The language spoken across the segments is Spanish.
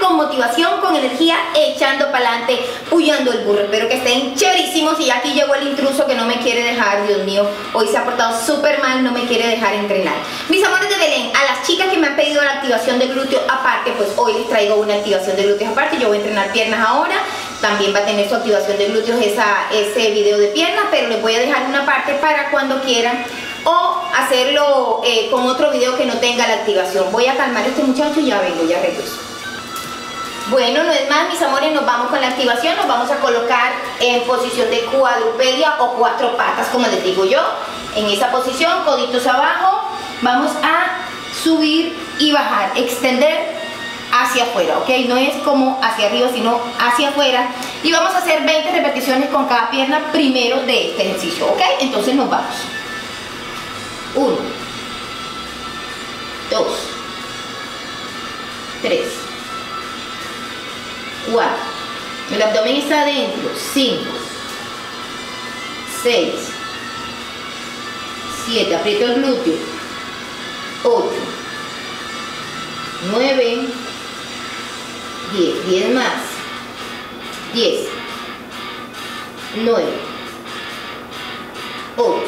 con motivación, con energía, echando para adelante, huyendo el burro. Espero que estén chéverísimos y aquí llegó el intruso que no me quiere dejar, Dios mío. Hoy se ha portado súper mal, no me quiere dejar entrenar. Mis amores de Belén, a las chicas que me han pedido la activación de glúteo aparte, pues hoy les traigo una activación de glúteos aparte. Yo voy a entrenar piernas ahora. También va a tener su activación de glúteos esa, ese video de piernas, pero les voy a dejar una parte para cuando quieran o hacerlo eh, con otro video que no tenga la activación. Voy a calmar a este muchacho y ya vengo, ya regreso. Bueno, no es más, mis amores, nos vamos con la activación, nos vamos a colocar en posición de cuadrupedia o cuatro patas, como les digo yo. En esa posición, coditos abajo, vamos a subir y bajar, extender hacia afuera, ¿ok? No es como hacia arriba, sino hacia afuera. Y vamos a hacer 20 repeticiones con cada pierna primero de este ejercicio, ¿ok? Entonces nos vamos. 1, 2, 3, abdomen está adentro. 5, 6, 7. Aprieto el glúteo. 8, 9, 10. 10 más. 10, 9, 8,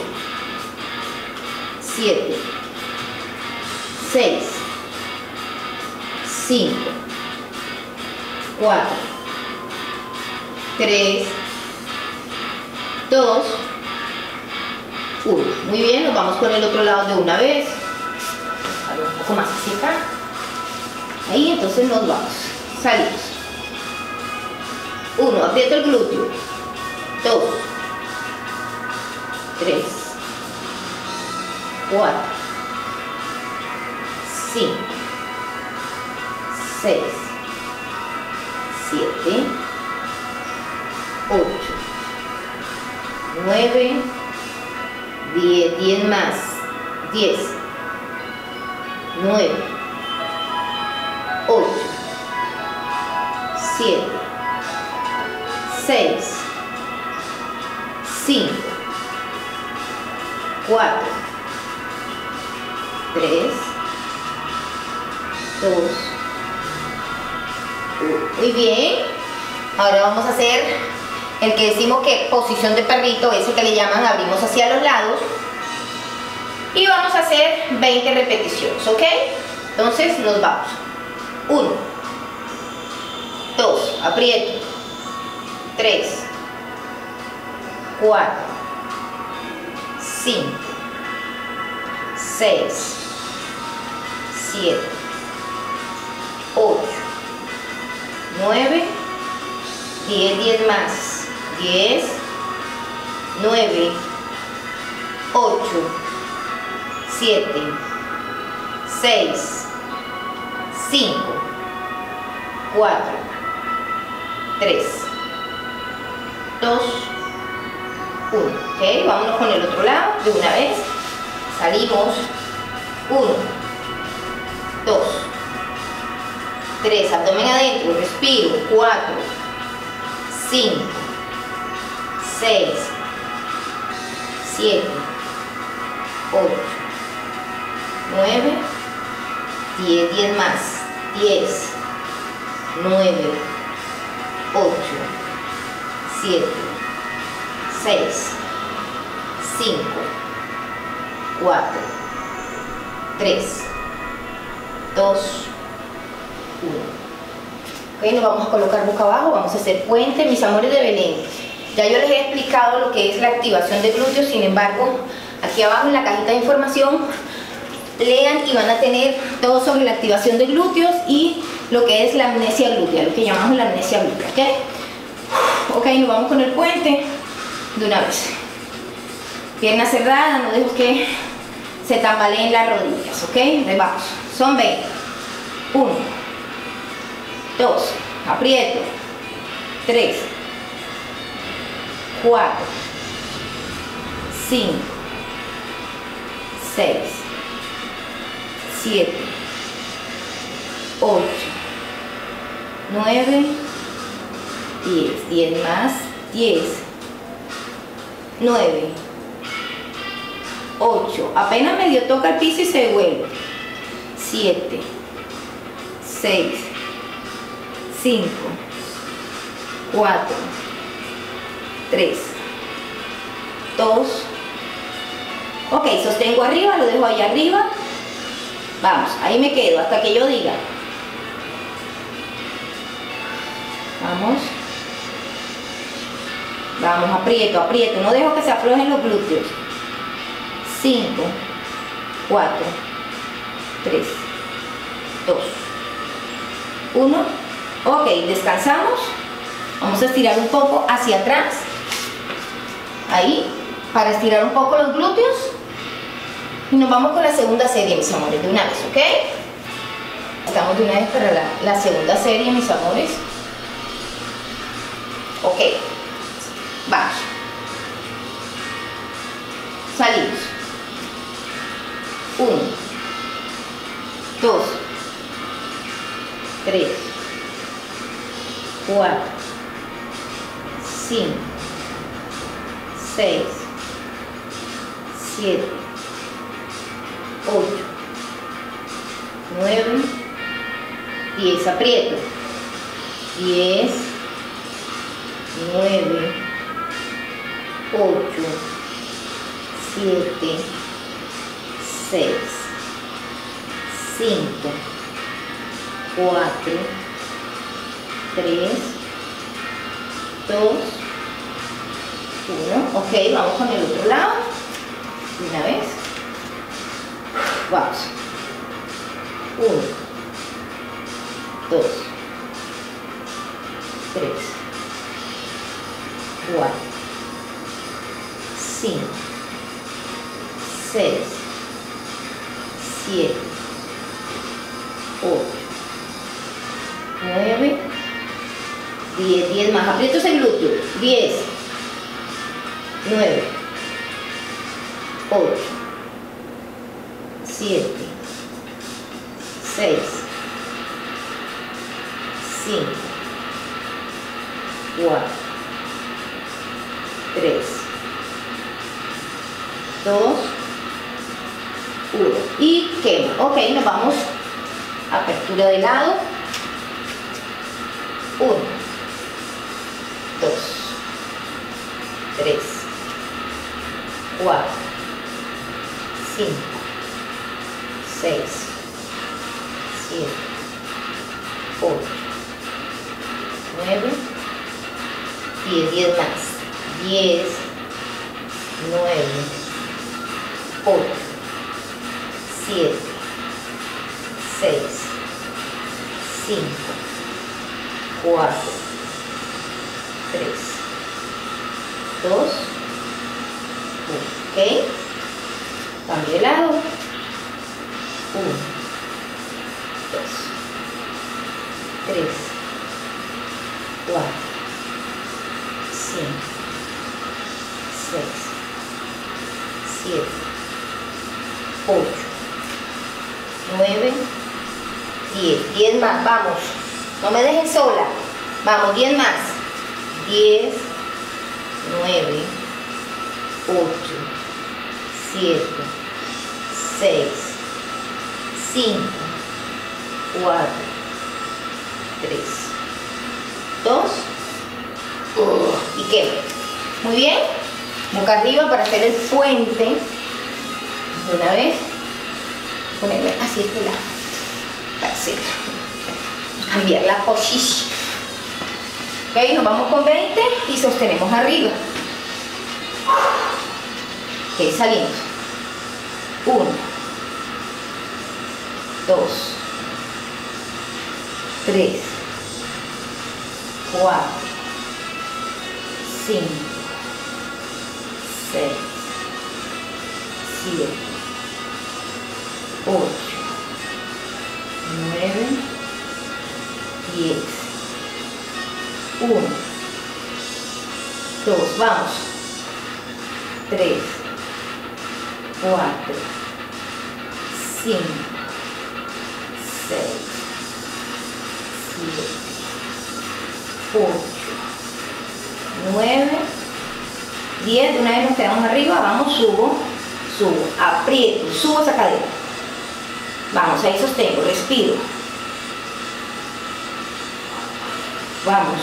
7, 6, 5, 4, 3, 2, 1. Muy bien, nos vamos con el otro lado de una vez. un poco más hacia acá. Ahí, entonces nos vamos. Salimos. 1. Aprieto el glúteo. 2, 3, 4, 5, 6, 7, 8, 9, 10, 10 más, 10, 9, 8, 7, 6, 5, 4, 3, 2, 1. Muy bien. Ahora vamos a hacer el que decimos que posición de perrito, ese que le llaman abrimos hacia los lados. Y vamos a hacer 20 repeticiones, ¿ok? Entonces nos vamos. 1, 2, aprieto. 3, 4, 5, 6, 7, 8, 9, 10, 10 más, 10, 9, 8, 7, 6, 5, 4, 3, 2, 1. Ok, vámonos con el otro lado de una vez. Salimos. 1, 2, 3, abdomen adentro, respiro. 4, 5, 6, 7, 8, 9, 10, 10 más. 10, 9, 8, 7, 6, 5, 4, 3, 2, 1. Ok, nos vamos a colocar boca abajo, vamos a hacer puente, mis amores de Belén. Ya yo les he explicado lo que es la activación de glúteos, sin embargo, aquí abajo en la cajita de información, lean y van a tener todo sobre la activación de glúteos y lo que es la amnesia glútea, lo que llamamos la amnesia glútea, ¿ok? Ok, nos vamos con el puente de una vez. Pierna cerrada, no dejo que se tambaleen las rodillas, ¿ok? Ahí vamos. Son 20. 1, 2, aprieto. 3, 4, 5, 6, 7, 8, 9, 10, 10 más, 10, 9, 8, apenas medio toca el piso y se devuelve, 7, 6, 5, 4, 3, 2, ok, sostengo arriba, lo dejo ahí arriba, vamos, ahí me quedo hasta que yo diga, vamos, vamos, aprieto, aprieto, no dejo que se aflojen los glúteos, 5, 4, 3, 2, 1, ok, descansamos, vamos a estirar un poco hacia atrás, ahí, para estirar un poco los glúteos, y nos vamos con la segunda serie, mis amores, de una vez, ¿ok? Estamos de una vez para la, segunda serie, mis amores. Ok, vamos. Salimos. Uno, dos, tres, cuatro, 6, 7, 8, 9, 10, aprieto, 10, 9, 8, 7, 6, 5, 4, 3, 2, uno. Ok, vamos con el otro lado. Una vez. Vamos. Uno, dos, tres, cuatro, cinco, seis, siete, ocho, nueve, diez, diez más. Aprieto ese glúteo. Diez, nueve, ocho, siete, seis, cinco, cuatro, tres, dos, uno. Y quema. Ok, nos vamos. Apertura de lado. Uno, dos, tres, cuatro, cinco, seis, siete, ocho, nueve, diez, diez más. Diez, nueve, ocho, siete, seis, cinco, cuatro, tres, dos, uno. ¿Ok? Cambio de lado. Uno, dos, tres, cuatro, cinco, seis, siete, ocho, nueve, diez. Diez más, vamos. No me dejen sola. Vamos, diez más. Diez, nueve, ocho, siete, seis, cinco, cuatro, tres, dos, uno. y quema. Muy bien. Boca arriba para hacer el puente. De una vez. Ponerme así este lado. Para. Cambiar la posición. Ok, nos vamos con 20 y sostenemos arriba. Ok, salimos. Uno. Dos. Tres. Cuatro. Cinco. Seis. Siete. Ocho. Nueve. Diez. Uno. Dos. Vamos. Tres. Cuatro. Cinco. Seis. Siete. Ocho. Nueve. Diez. De una vez nos quedamos arriba. Vamos, subo. Subo. Aprieto. Subo esa cadera. Vamos, ahí sostengo. Respiro. vamos.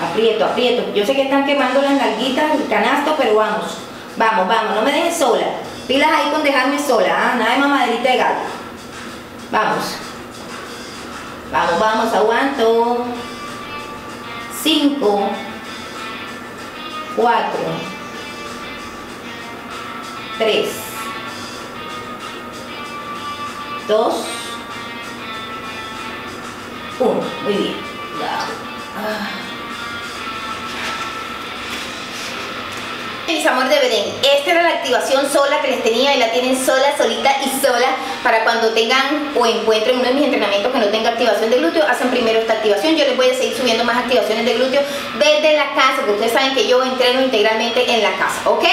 Aprieto, aprieto. Yo sé que están quemando las nalguitas, el canasto, pero vamos. Vamos, vamos, no me dejes sola. Pilas ahí con dejarme sola, ¿ah? nada de mamaderita de gato. Vamos. Vamos, vamos, aguanto. Cinco. Cuatro. Tres. Dos. Uno. Muy bien. Ah. Mis amores de Belén, esta era la activación sola que les tenía y la tienen sola, solita y sola para cuando tengan o encuentren uno de mis entrenamientos que no tenga activación de glúteo, hacen primero esta activación, yo les voy a seguir subiendo más activaciones de glúteo desde la casa, porque ustedes saben que yo entreno integralmente en la casa, ¿ok?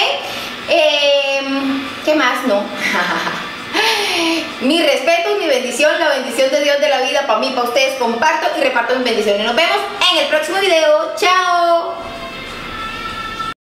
Em, ¿Qué más? No. mi respeto, mi bendición, la bendición de Dios de la vida para mí, para ustedes, comparto y reparto mis bendiciones. Nos vemos en el próximo video. ¡Chao!